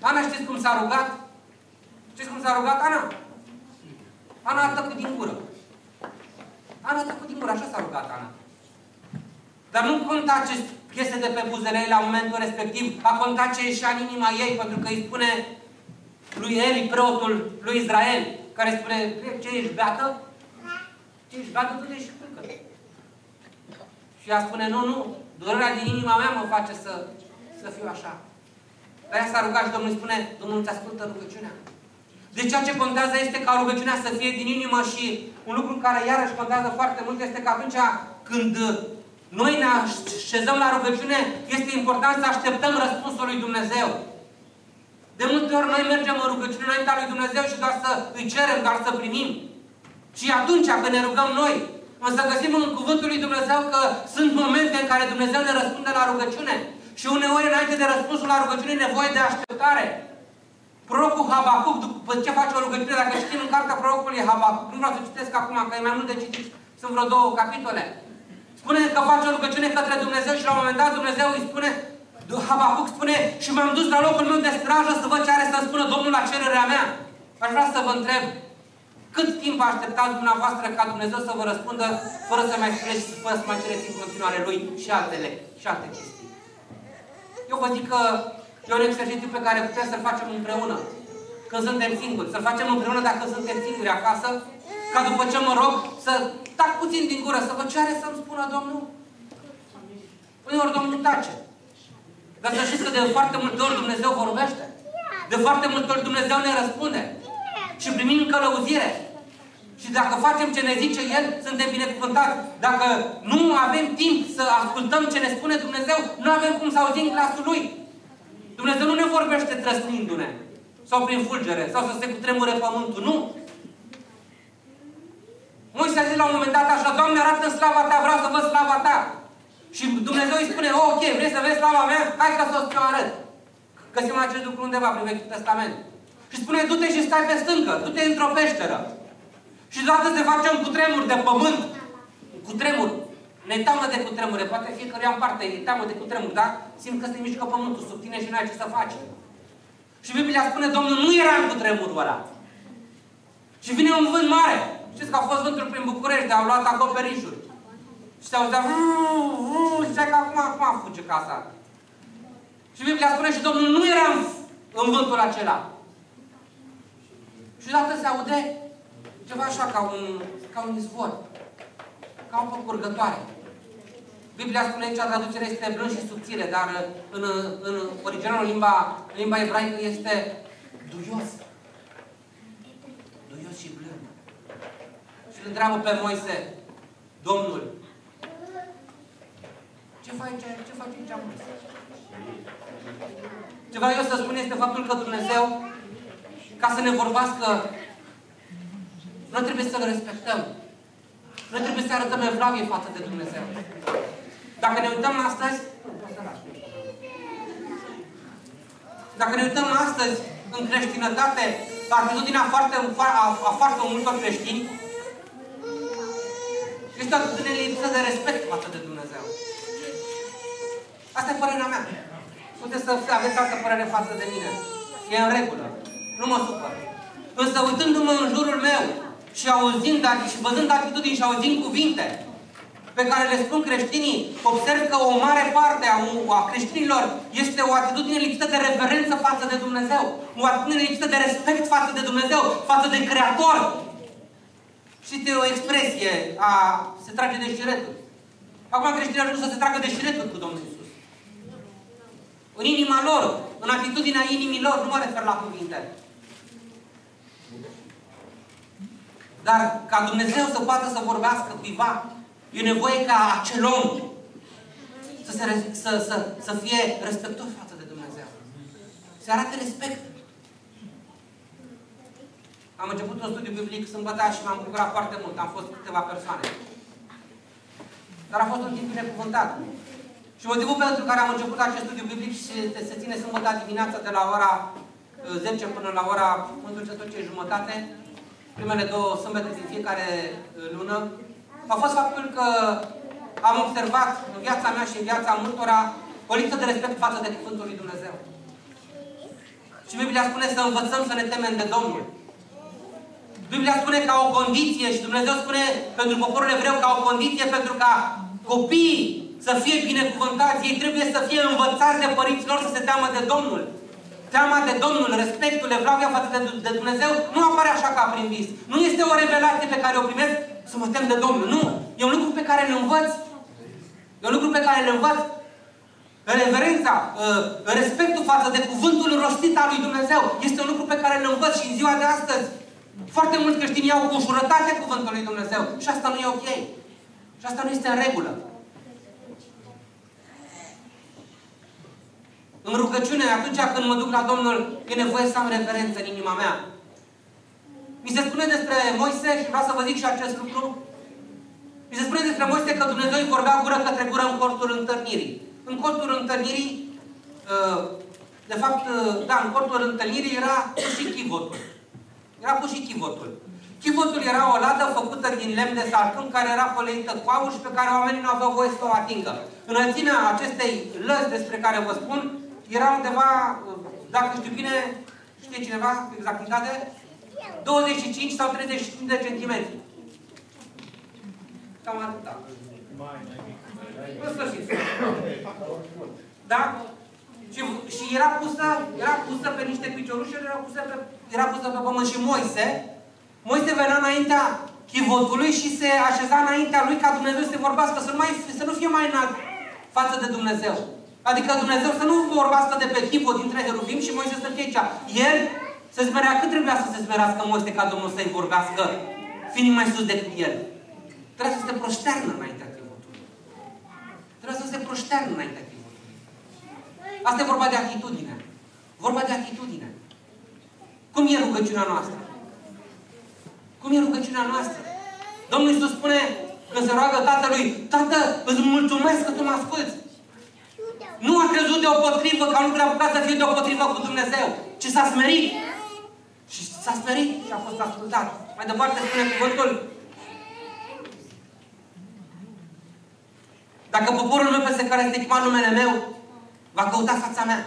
Ana știți cum s-a rugat? Știți cum s-a rugat Ana? Ana a tăcut din gură. Ana a tăcut din gură, așa s-a rugat Ana. Dar nu conta ce piese de pe buzele ei la momentul respectiv, a contat ce ieșea în inima ei, pentru că îi spune lui Eli, preotul lui Israel, care spune, ce ești beată? Ce ești beată, tu ești culcă. Și ea spune, nu, nu, durerea din inima mea mă face să, să fiu așa. Dar ea s-a rugat și Domnul îi spune, Domnul îți ascultă rugăciunea. Deci ceea ce contează este ca rugăciunea să fie din inimă și un lucru care iarăși contează foarte mult este că atunci când noi ne așezăm la rugăciune, este important să așteptăm răspunsul lui Dumnezeu. De multe ori noi mergem în rugăciune înaintea lui Dumnezeu și doar să îi cerem, doar să primim. Și atunci când ne rugăm noi, însă găsim în Cuvântul lui Dumnezeu că sunt momente în care Dumnezeu ne răspunde la rugăciune. Și uneori, înainte de răspunsul la rugăciune, e nevoie de așteptare. Prorocul Habacuc, după ce face o rugăciune, dacă citim în cartea prorocului Habacuc, nu vreau să citesc acum, că e mai mult de citit, sunt vreo două capitole. Spune că face o rugăciune către Dumnezeu și la un moment dat Dumnezeu îi spune, Habacuc spune, și m-am dus la locul meu de strajă să văd ce are să spună Domnul la cererea mea. Aș vrea să vă întreb, cât timp așteptați dumneavoastră ca Dumnezeu să vă răspundă fără să mai spuneți, fără să mai cereți în continuare Lui și altele, și alte chestii. Eu vă zic că e un exercițiu pe care putem să-l facem împreună. Când suntem singuri. Să-l facem împreună dacă suntem singuri acasă. Ca după ce mă rog, să tac puțin din gură, să văd ce are să-mi spună Domnul. Uneori Domnul tace. Dar să știți că de foarte multe ori Dumnezeu vorbește. De foarte multe ori Dumnezeu ne răspunde. Și primim călăuzire. Și dacă facem ce ne zice El, suntem binecuvântați. Dacă nu avem timp să ascultăm ce ne spune Dumnezeu, nu avem cum să auzim glasul Lui. Dumnezeu nu ne vorbește trăsnindu-ne. Sau prin fulgere. Sau să se cutremure pământul. Nu. Moise a zis la un moment dat așa, Doamne, arată slava Ta, vreau să văd slava Ta. Și Dumnezeu îi spune, oh, ok, vrei să vezi slava mea? Hai ca să o ți arăt. Găsim acest lucru undeva prin Vechiul Testament. Și spune, du-te și stai pe stâncă, du-te într-o peșteră. Și deodată se face un cutremur de pământ. Cutremur. Ne teamă de cutremure. Poate fiecare în parte ne teamă de cutremur, da? Simt că se mișcă pământul sub tine și nu ai ce să faci. Și Biblia spune, Domnul nu era în cutremurul ăla. Și vine un vânt mare. Știți că au fost vânturi prin București, de au luat acoperișuri. Și se auzea, și că acum, acum fuge casa. Și Biblia spune și Domnul nu era în, în vântul acela. Și deodată se aude ceva așa ca un, ca un izvor. Ca o păcurgătoare. Biblia spune aici, traducerea este blând și subțire, dar în, în originalul limba, în limba ebraică este duios. Duios și blând. Și îl întreabă pe Moise, Domnul, ce faci, ce faci aici, Moise? Ce vreau eu să spun este faptul că Dumnezeu, ca să ne vorbească, noi trebuie să-L respectăm. Noi trebuie să arătăm evlavie față de Dumnezeu. Dacă ne uităm astăzi, dacă ne uităm astăzi în creștinătate, atitudinea foarte, a, a foarte multor creștini, este o atitudine lipsă de respect față de Dumnezeu. Asta e părerea mea. Puteți să aveți altă părere față de mine. E în regulă. Nu mă supăr. Însă uitându-mă în jurul meu și auzind și văzând atitudini și auzind cuvinte pe care le spun creștinii, observ că o mare parte a, a creștinilor este o atitudine lipsită de reverență față de Dumnezeu. O atitudine lipsită de respect față de Dumnezeu, față de Creator. Știți, o expresie a se trage de șiretul. Acum creștinii ajung să se tragă de șiretul cu Domnul Isus. În inima lor, în atitudinea inimii lor, nu mă refer la cuvinte. Dar ca Dumnezeu să poată să vorbească cuiva, e nevoie ca acel om să, se, să, să, să fie respectuos față de Dumnezeu. Să arate respect. Am început un studiu biblic sâmbătă și m-am bucurat foarte mult. Am fost câteva persoane. Dar a fost un timp binecuvântat. Și motivul pentru care am început acest studiu biblic și se ține sâmbătă dimineața de la ora 10 uh, până la ora 11 jumătate, primele două sâmbete din fiecare uh, lună, a fost faptul că am observat în viața mea și în viața multora o lipsă de respect față de Cuvântul lui Dumnezeu. Și Biblia spune să învățăm să ne temem de Domnul. Biblia spune ca o condiție și Dumnezeu spune pentru poporul evreu ca o condiție pentru ca copiii să fie binecuvântați, ei trebuie să fie învățați de părinții lor să se teamă de Domnul. Teama de Domnul, respectul, evlavia față de, de Dumnezeu nu apare așa ca prin vis. Nu este o revelație pe care o primesc să mă tem de Domnul. Nu. E un lucru pe care îl învăț. E un lucru pe care îl învăț. Reverența, uh, respectul față de cuvântul rostit al lui Dumnezeu este un lucru pe care îl învăț și în ziua de astăzi. Foarte mulți creștini iau cu ușurătate cuvântul lui Dumnezeu. Și asta nu e ok. Și asta nu este în regulă. În rugăciune, atunci când mă duc la Domnul, e nevoie să am referență în inima mea. Mi se spune despre Moise și vreau să vă zic și acest lucru. Mi se spune despre Moise că Dumnezeu îi vorbea gură către gură în cortul întâlnirii. În cortul întâlnirii, uh, de fapt, uh, da, în cortul întâlnirii era pus și chivotul. Era pus și chivotul. Chivotul era o ladă făcută din lemn de salcâm care era păleită cu aur și pe care oamenii nu aveau voie să o atingă. Înălțimea acestei lăzi despre care vă spun era undeva, dacă știu bine, știe cineva cu exactitate, 25 sau 35 de centimetri. Cam atâta. În sfârșit. Da? Și, și era pusă, era pusă pe niște piciorușe, era pusă pe, era pusă pe pământ. Și Moise, Moise venea înaintea chivotului și se așeza înaintea lui ca Dumnezeu să vorbească, să nu, mai, să nu fie mai înalt față de Dumnezeu. Adică Dumnezeu să nu vorbească de pe chivot dintre heruvim și Moise să fie aici. El se smerea cât trebuia să se smerească Moise ca Domnul să-i vorbească, fiind mai sus decât el. Trebuie să se proștearnă înaintea chivotului. Trebuie să se proștearnă înaintea chivotului. Asta e vorba de atitudine. Vorba de atitudine. Cum e rugăciunea noastră? Cum e rugăciunea noastră? Domnul Iisus spune când se roagă Tatălui, Tată, îți mulțumesc că Tu mă asculți. Nu a crezut deopotrivă că nu a apucat să fie deopotrivă cu Dumnezeu, ci s-a smerit. Și s-a smerit și a fost ascultat. Mai departe spune cuvântul. Dacă poporul meu peste care este chemat numele meu, va căuta fața mea.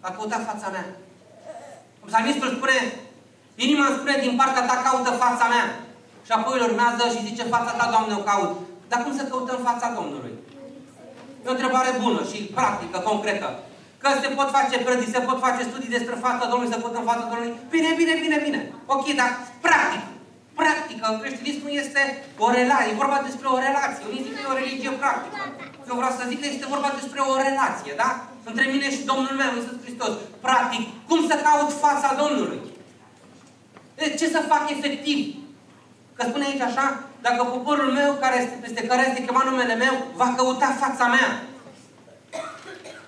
Va căuta fața mea. Psalmistul spune, Inima îmi spune din partea ta caută fața mea. Și apoi îl urmează și zice fața ta, Doamne, o caut. Dar cum să căutăm fața Domnului? E o întrebare bună și practică, concretă. Că se pot face predii, se pot face studii despre fața Domnului, se pot în fața Domnului. Bine, bine, bine, bine. Ok, dar practic. Practică. Creștinismul este o relație. E vorba despre o relație. Unii zic că e o religie practică. Eu vreau să zic că este vorba despre o relație, da? Între mine și Domnul meu, Iisus Hristos. Practic, cum să caut fața Domnului? Ce să fac efectiv? Că spune aici așa, dacă poporul meu, care este, peste care este chemat numele meu, va căuta fața mea.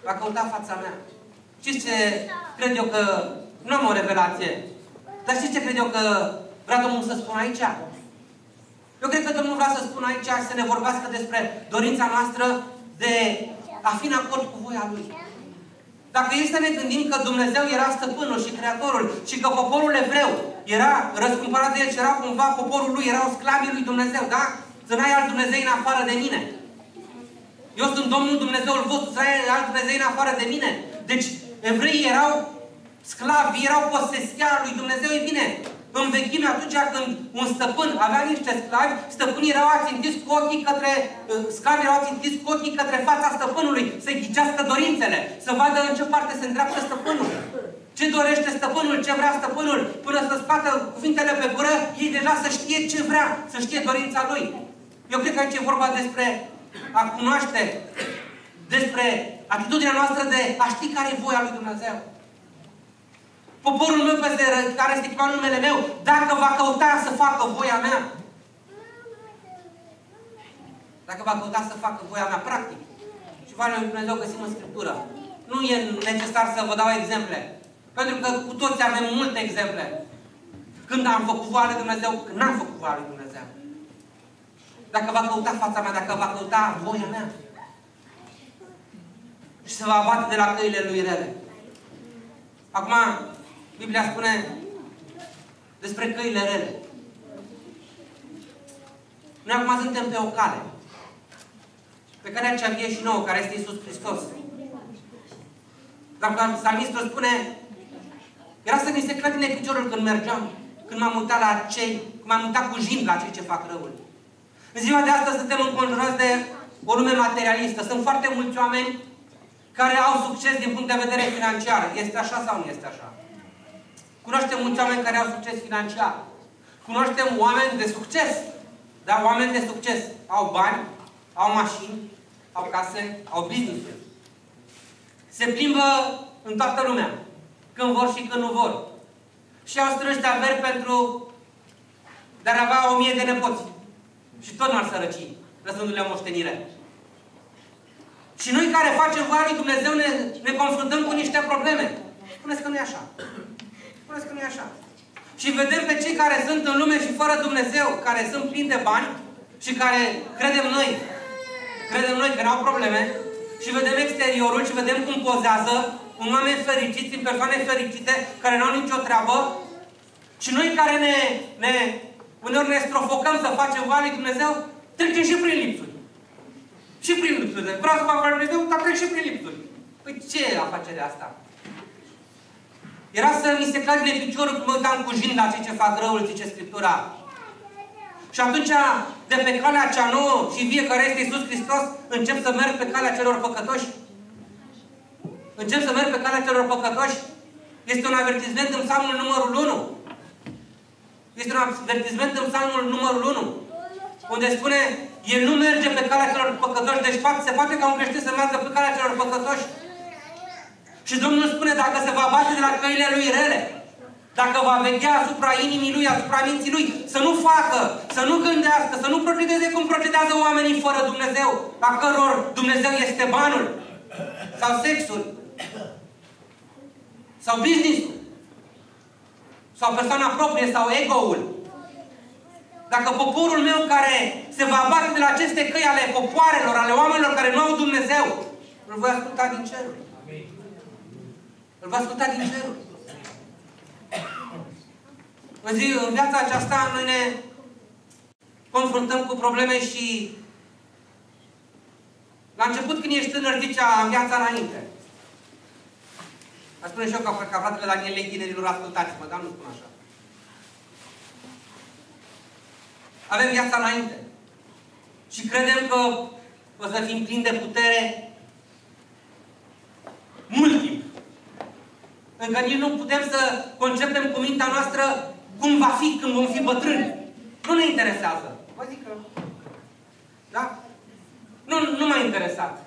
Va căuta fața mea. Știți ce cred eu că... Nu am o revelație. Dar știți ce cred eu că vrea Domnul să spun aici? Eu cred că Domnul vrea să spun aici să ne vorbească despre dorința noastră de a fi în acord cu voia Lui. Dacă este să ne gândim că Dumnezeu era stăpânul și creatorul și că poporul evreu era răscumpărat de el și era cumva poporul lui, erau sclavii lui Dumnezeu, da? Să n-ai alt Dumnezeu în afară de mine. Eu sunt Domnul Dumnezeul vostru, să ai alt Dumnezeu în afară de mine. Deci, evreii erau sclavi, erau posesia lui Dumnezeu, e bine. În vechime, atunci când un stăpân avea niște sclavi, stăpânii erau ațintiți cu ochii către, uh, sclavii erau ațintiți cu ochii către fața stăpânului, să-i ghicească dorințele, să vadă în ce parte se îndreaptă stăpânul. Ce dorește stăpânul, ce vrea stăpânul, până să scoată cuvintele pe gură, ei deja să știe ce vrea, să știe dorința lui. Eu cred că aici e vorba despre a cunoaște, despre atitudinea noastră de a ști care e voia lui Dumnezeu. Poporul meu peste care este chemat numele meu, dacă va căuta să facă voia mea, dacă va căuta să facă voia mea, practic, și voia lui Dumnezeu găsim în Scriptură. Nu e necesar să vă dau exemple. Pentru că cu toți avem multe exemple. Când am făcut voia lui Dumnezeu, când n-am făcut voia lui Dumnezeu. Dacă va căuta fața mea, dacă va căuta voia mea. Și se va abate de la căile lui rele. Acum, Biblia spune despre căile rele. Noi acum suntem pe o cale. Pe care cea vie și nouă, care este Iisus Hristos. Dar psalmistul spune, era să mi se clătine piciorul când mergeam, când m-am mutat la cei, când m-am mutat cu jind la cei ce fac răul. În ziua de astăzi suntem înconjurați de o lume materialistă. Sunt foarte mulți oameni care au succes din punct de vedere financiar. Este așa sau nu este așa? Cunoaștem mulți oameni care au succes financiar. Cunoaștem oameni de succes. Dar oameni de succes au bani, au mașini, au case, au business Se plimbă în toată lumea. Când vor și când nu vor. Și au strâns de averi pentru dar avea o mie de nepoți. Și tot n-ar sărăci, lăsându-le moștenire. Și noi care facem voia lui Dumnezeu ne, ne confruntăm cu niște probleme. Spuneți că nu e așa. Spuneți că nu e așa. Și vedem pe cei care sunt în lume și fără Dumnezeu, care sunt plini de bani și care credem noi, credem noi că nu au probleme și vedem exteriorul și vedem cum pozează un oameni fericiți, în persoane fericite, care nu au nicio treabă și noi care ne, ne uneori ne strofocăm să facem voia lui Dumnezeu, trecem și prin lipsuri. Și prin lipsuri. Vreau să fac voia lui Dumnezeu, dar trec și prin lipsuri. Păi ce e afacerea asta? Era să mi se clare piciorul când mă uitam cu jind la ce fac răul, zice Scriptura. Și atunci, de pe calea cea nouă și vie care este Iisus Hristos, încep să merg pe calea celor păcătoși? Încep să merg pe calea celor păcătoși? Este un avertisment în psalmul numărul 1. Este un avertisment în psalmul numărul 1. Unde spune, El nu merge pe calea celor păcătoși. Deci se poate ca un creștin să meargă pe calea celor păcătoși. Și Domnul spune, dacă se va bate de la căile lui rele, dacă va veghea asupra inimii lui, asupra minții lui, să nu facă, să nu gândească, să nu procedeze cum procedează oamenii fără Dumnezeu, a căror Dumnezeu este banul, sau sexul, sau business-ul, sau persoana proprie, sau ego-ul. Dacă poporul meu care se va bate de la aceste căi ale popoarelor, ale oamenilor care nu au Dumnezeu, îl voi asculta din ceruri. Îl va asculta din ceruri. În, zi, în viața aceasta noi ne confruntăm cu probleme și la început când ești tânăr zicea în viața înainte. Aș spune și eu ca, ca fratele Daniel tinerilor, ascultați-mă, dar nu spun așa. Avem viața înainte. Și credem că o să fim plini de putere mult timp. Încă nici nu putem să concepem cu mintea noastră cum va fi când vom fi bătrâni. Nu ne interesează. Vă zic că... Da? Nu, nu m-a interesat.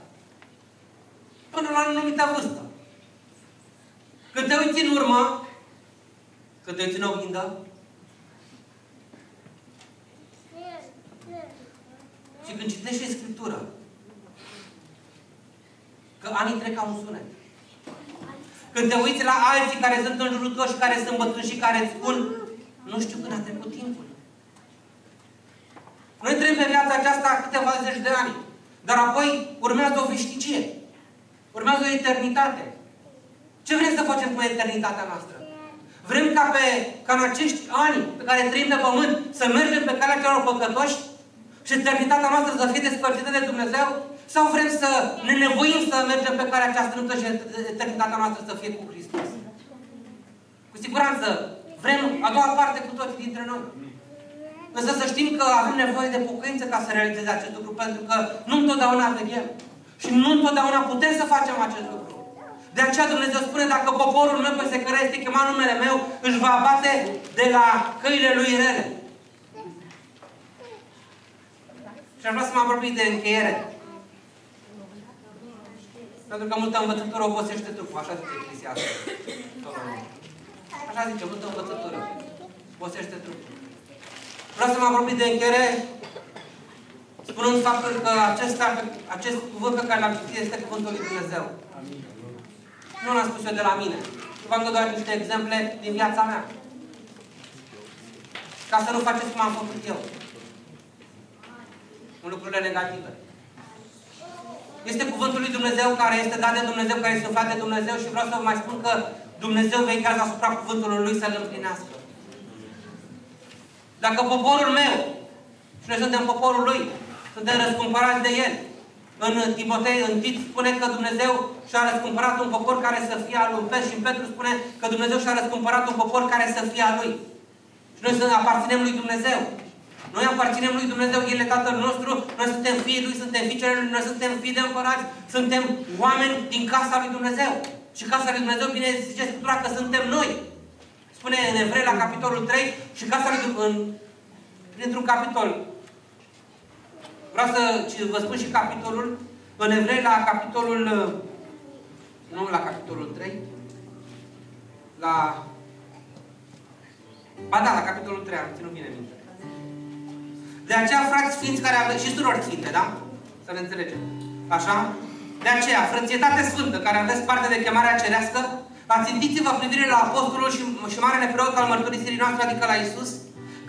Până la anumită vârstă. Când te uiți în urmă, când te uiți în oglindă, și când citești Scriptură, că anii trec ca un sunet. Când te uiți la alții care sunt în jurul tău și care sunt bătrâni și care îți spun nu știu când a trecut timpul. Noi trăim pe viața aceasta câteva zeci de ani. Dar apoi urmează o veșnicie. Urmează o eternitate. Ce vrem să facem cu eternitatea noastră? Vrem ca, pe, ca în acești ani pe care trăim pe pământ să mergem pe calea celor păcătoși și eternitatea noastră să fie despărțită de Dumnezeu? Sau vrem să ne nevoim să mergem pe calea această strântă și eternitatea noastră să fie cu Hristos? Cu siguranță vrem a doua parte cu toți dintre noi. Însă să știm că avem nevoie de pocăință ca să realizeze acest lucru, pentru că nu întotdeauna vedem. Și nu întotdeauna putem să facem acest lucru. De aceea Dumnezeu spune, dacă poporul meu peste care este chemat numele meu, își va abate de la căile lui rele. Și aș vrea să mă apropii de încheiere. Pentru că multă învățătură obosește trupul, așa zice Eclesiastul. Așa zice, multă învățătură. Obosește trupul. Vreau să mă apropii de încheiere spunând faptul că acesta, acest cuvânt pe care l-am citit este cuvântul lui Dumnezeu. Nu l-am spus eu de la mine. V-am dat doar niște exemple din viața mea. Ca să nu faceți cum am făcut eu. În lucrurile negative. Este cuvântul lui Dumnezeu care este dat de Dumnezeu, care este suflat de Dumnezeu și vreau să vă mai spun că Dumnezeu veghează asupra cuvântului Lui să-L împlinească. Dacă poporul meu, și noi suntem poporul Lui, suntem răscumpărați de El, în Timotei, în Tit, spune că Dumnezeu și-a răscumpărat un popor care să fie al lui Petru și în Petru spune că Dumnezeu și-a răscumpărat un popor care să fie al Lui. Și noi să aparținem lui Dumnezeu. Noi aparținem lui Dumnezeu, El e Tatăl nostru, noi suntem fiii Lui, suntem fiicele Lui, noi suntem fii de împărați, suntem oameni din casa lui Dumnezeu. Și casa lui Dumnezeu, bine zice Scriptura că suntem noi. Spune în Evrei la capitolul 3 și casa lui în, într-un capitol. Vreau să vă spun și capitolul. În Evrei la capitolul nu la capitolul 3 la Ba da, la capitolul 3, am ținut bine minte. De aceea, frați sfinți care aveți, și surori sfinte, da? Să ne înțelegem. Așa? De aceea, frățietate sfântă, care aveți parte de chemarea cerească, ațintiți-vă privire la apostolul și, și marele preot al mărturisirii noastre, adică la Isus,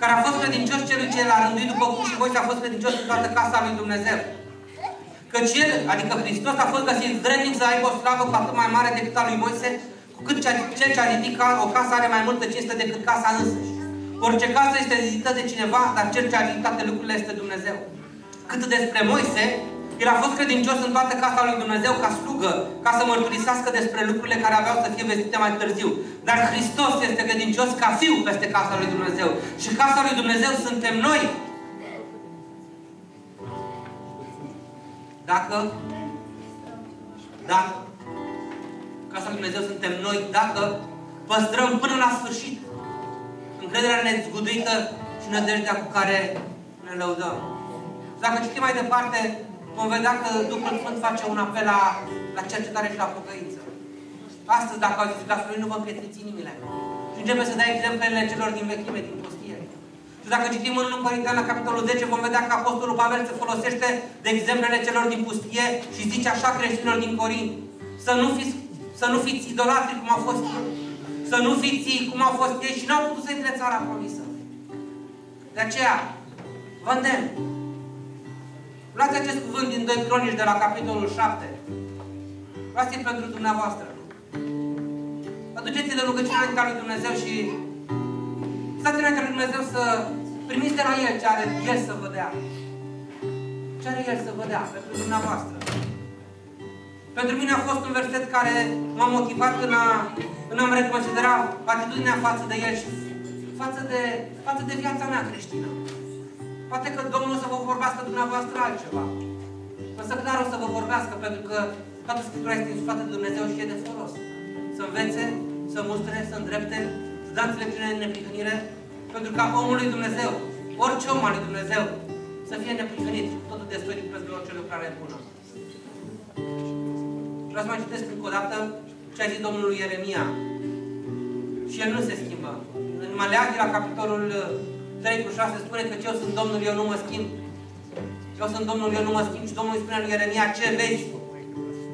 care a fost credincios celui ce l-a rânduit după cum și voi a fost credincios în toată casa lui Dumnezeu. Căci El, adică Hristos, a fost găsit vrednic să aibă o slavă cu atât mai mare decât a lui Moise, cu cât cel ce a ridicat o casă are mai multă cinste decât casa însăși. Orice casă este zidită de cineva, dar cel ce a ridicat lucrurile este Dumnezeu. Cât despre Moise, el a fost credincios în toată casa lui Dumnezeu ca slugă, ca să mărturisească despre lucrurile care aveau să fie vestite mai târziu. Dar Hristos este credincios ca fiu peste casa lui Dumnezeu. Și casa lui Dumnezeu suntem noi. Dacă, dacă, casa lui Dumnezeu suntem noi, dacă păstrăm până la sfârșit încrederea nezguduită și nădejdea cu care ne lăudăm. Dacă citim mai departe, vom vedea că Duhul Sfânt face un apel la, la cercetare și la pocăință. Astăzi, dacă au zis lui, nu vă împietriți inimile. Și începe să dea exemplele celor din vechime, din pustie. Și dacă citim în 1 Corintean, la capitolul 10, vom vedea că Apostolul Pavel se folosește de exemplele celor din pustie și zice așa creștinilor din Corint. Să nu fiți, să nu fiți idolatri cum au fost ei. Să nu fiți cum au fost ei și n-au putut să intre țara promisă. De aceea, vă îndemn, Luați acest cuvânt din 2 Cronici de la capitolul 7. Luați-l pentru dumneavoastră. Aduceți-le rugăciunea înaintea lui Dumnezeu și stați înaintea lui Dumnezeu să primiți de la El ce are El să vă dea. Ce are El să vă dea pentru dumneavoastră. Pentru mine a fost un verset care m-a motivat în a, în a-mi reconsidera atitudinea față de El și față de, față de viața mea creștină. Poate că Domnul o să vă vorbească dumneavoastră altceva. Însă clar o să vă vorbească, pentru că toată Scriptura este insuflată de Dumnezeu și e de folos. Să învețe, să mustre, să îndrepte, să dați lecțiune în neprihănire, pentru ca omul lui Dumnezeu, orice om al lui Dumnezeu, să fie neprihănit, totul destoinic pentru orice lucrare bună. Vreau să mai citesc încă o dată ce a zis Domnul Ieremia. Și el nu se schimbă. În Maleachi, la capitolul 3 cu 6 spune că eu sunt Domnul, eu nu mă schimb. Eu sunt Domnul, eu nu mă schimb. Și Domnul îi spune lui Ieremia, ce vezi?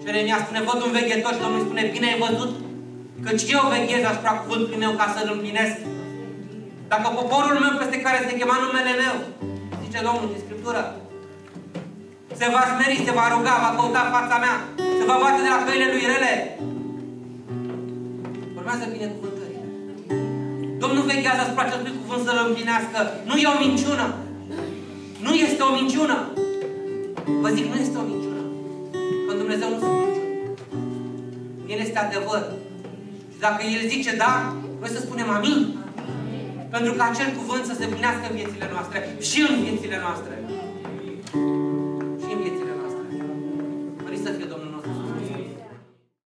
Și Ieremia spune, văd un veghetor și Domnul îi spune, bine ai văzut? Căci eu veghez asupra cuvântului meu ca să-l împlinesc. Dacă poporul meu peste care se chema numele meu, zice Domnul din Scriptură, se va smeri, se va ruga, va căuta fața mea, se va bate de la căile lui rele. Urmează binecuvântări. Domnul veghează asupra acestui cuvânt să-l împlinească. Nu e o minciună. Nu este o minciună. Vă zic, nu este o minciună. Că Dumnezeu nu sunt minciună. El este adevăr. Și dacă El zice da, noi să spunem amin. Pentru că acel cuvânt să se împlinească în viețile noastre. Și în viețile noastre.